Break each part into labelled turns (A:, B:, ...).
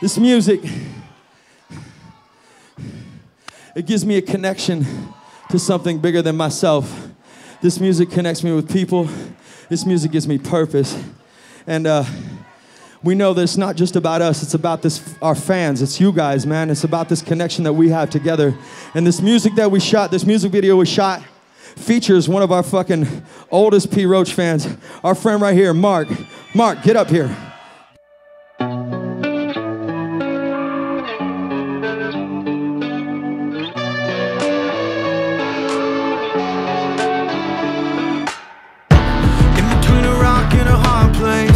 A: This music, it gives me a connection to something bigger than myself. This music connects me with people. This music gives me purpose. And uh, we know that it's not just about us, it's about this, our fans. It's you guys, man. It's about this connection that we have together. And this music that we shot, this music video we shot, features one of our fucking oldest P. Roach fans, our friend right here, Mark. Mark, get up here.
B: Place,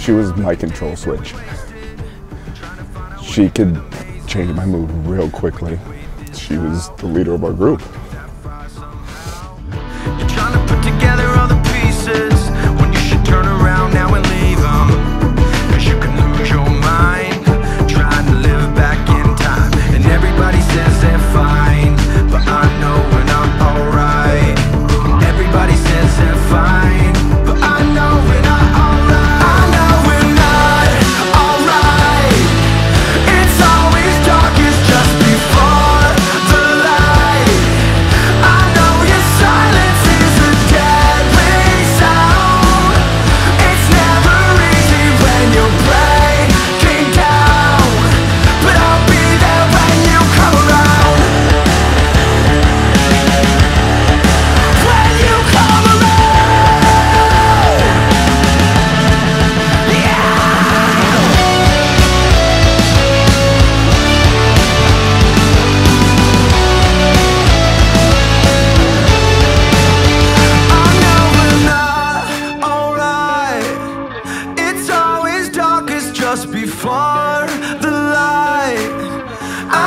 C: She was my control switch. She could change my mood real quickly. She was the leader of our group.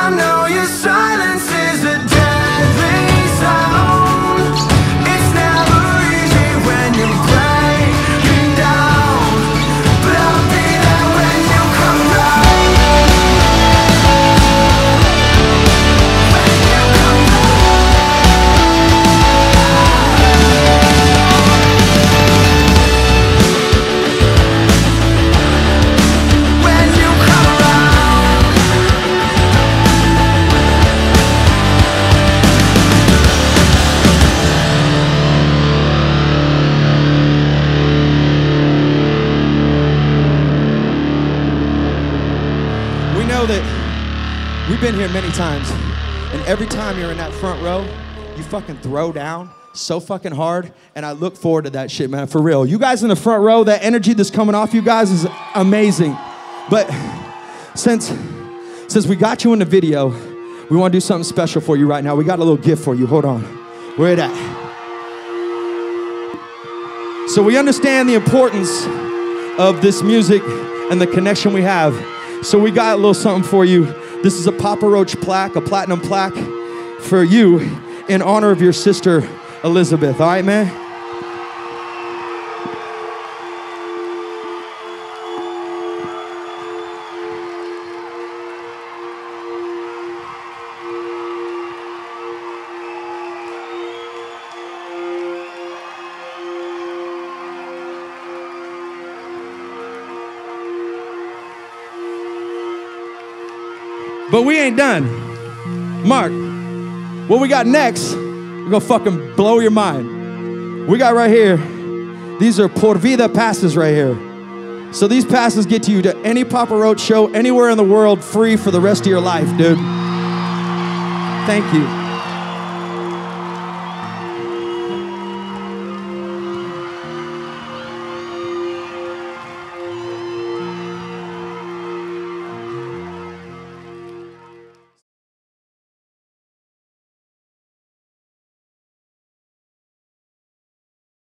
B: I know your silence
A: know that we've been here many times, and every time you're in that front row, you fucking throw down so fucking hard, and I look forward to that shit, man, for real. You guys in the front row, that energy that's coming off you guys is amazing. But since since we got you in the video, we want to do something special for you right now. We got a little gift for you. Hold on. Where it at? So we understand the importance of this music and the connection we have. So we got a little something for you. This is a Papa Roach plaque, a platinum plaque for you in honor of your sister Elizabeth. All right, man? But we ain't done. Mark, what we got next, we're gonna fucking blow your mind. We got right here, these are Por Vida passes right here. So these passes get to you to any Papa Roach show anywhere in the world free for the rest of your life, dude. Thank you.